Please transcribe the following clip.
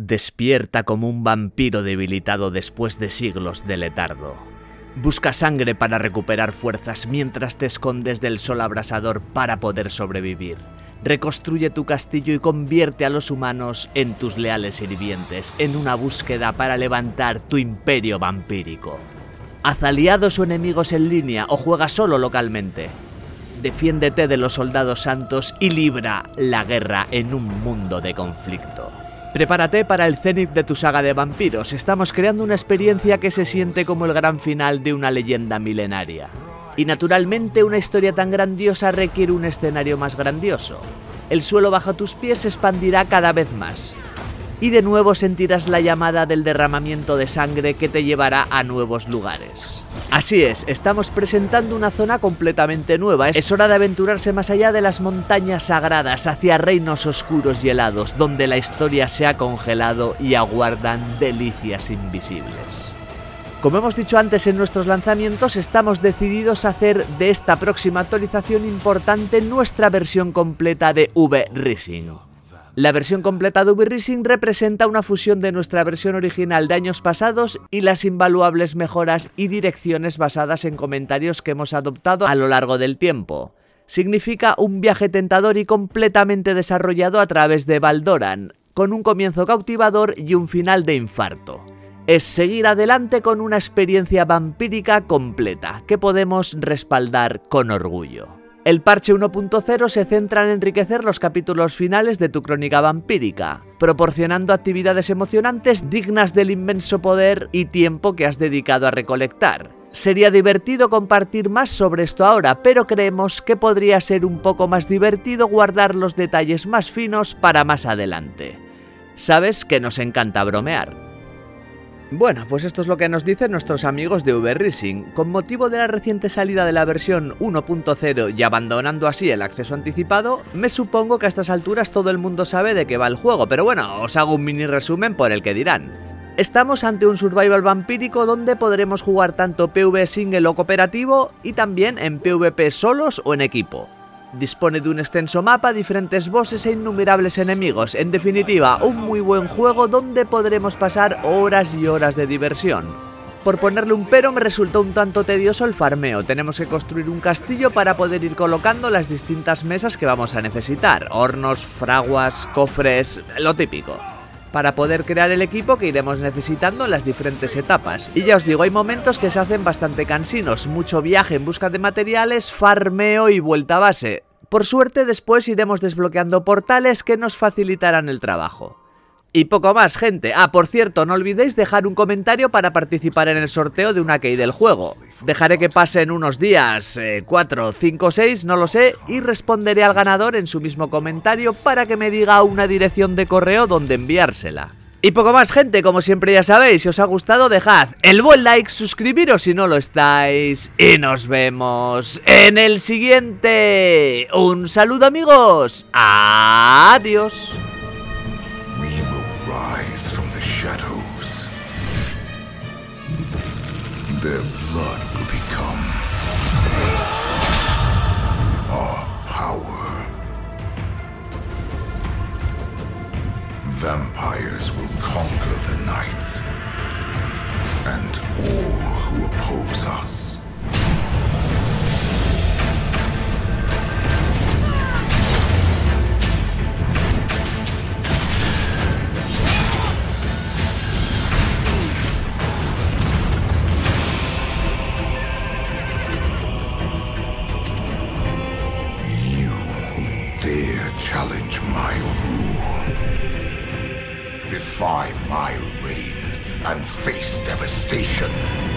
despierta como un vampiro debilitado después de siglos de letardo. Busca sangre para recuperar fuerzas mientras te escondes del sol abrasador para poder sobrevivir. Reconstruye tu castillo y convierte a los humanos en tus leales sirvientes en una búsqueda para levantar tu imperio vampírico. Haz aliados o enemigos en línea o juega solo localmente. Defiéndete de los soldados santos y libra la guerra en un mundo de conflicto. Prepárate para el cenit de tu saga de vampiros. Estamos creando una experiencia que se siente como el gran final de una leyenda milenaria. Y naturalmente una historia tan grandiosa requiere un escenario más grandioso. El suelo bajo tus pies se expandirá cada vez más. Y de nuevo sentirás la llamada del derramamiento de sangre que te llevará a nuevos lugares. Así es, estamos presentando una zona completamente nueva. Es hora de aventurarse más allá de las montañas sagradas, hacia reinos oscuros y helados, donde la historia se ha congelado y aguardan delicias invisibles. Como hemos dicho antes en nuestros lanzamientos, estamos decididos a hacer de esta próxima actualización importante nuestra versión completa de V-Racing. La versión completa de V-Racing representa una fusión de nuestra versión original de años pasados y las invaluables mejoras y direcciones basadas en comentarios que hemos adoptado a lo largo del tiempo. Significa un viaje tentador y completamente desarrollado a través de Valdoran, con un comienzo cautivador y un final de infarto es seguir adelante con una experiencia vampírica completa que podemos respaldar con orgullo. El parche 1.0 se centra en enriquecer los capítulos finales de tu crónica vampírica, proporcionando actividades emocionantes dignas del inmenso poder y tiempo que has dedicado a recolectar. Sería divertido compartir más sobre esto ahora, pero creemos que podría ser un poco más divertido guardar los detalles más finos para más adelante. Sabes que nos encanta bromear. Bueno, pues esto es lo que nos dicen nuestros amigos de Uber Racing. Con motivo de la reciente salida de la versión 1.0 y abandonando así el acceso anticipado, me supongo que a estas alturas todo el mundo sabe de qué va el juego, pero bueno, os hago un mini resumen por el que dirán. Estamos ante un survival vampírico donde podremos jugar tanto PvE single o cooperativo y también en PvP solos o en equipo. Dispone de un extenso mapa, diferentes bosses e innumerables enemigos. En definitiva, un muy buen juego donde podremos pasar horas y horas de diversión. Por ponerle un pero me resultó un tanto tedioso el farmeo, tenemos que construir un castillo para poder ir colocando las distintas mesas que vamos a necesitar, hornos, fraguas, cofres, lo típico para poder crear el equipo que iremos necesitando en las diferentes etapas. Y ya os digo, hay momentos que se hacen bastante cansinos, mucho viaje en busca de materiales, farmeo y vuelta a base. Por suerte después iremos desbloqueando portales que nos facilitarán el trabajo. Y poco más, gente. Ah, por cierto, no olvidéis dejar un comentario para participar en el sorteo de una key del juego. Dejaré que pasen unos días, 4, 5, 6, no lo sé, y responderé al ganador en su mismo comentario para que me diga una dirección de correo donde enviársela. Y poco más gente, como siempre ya sabéis, si os ha gustado dejad el buen like, suscribiros si no lo estáis y nos vemos en el siguiente. Un saludo amigos, adiós. rise from the shadows. Their blood will become our power. Vampires will conquer the night and all who oppose us. Challenge my rule defy my reign and face devastation.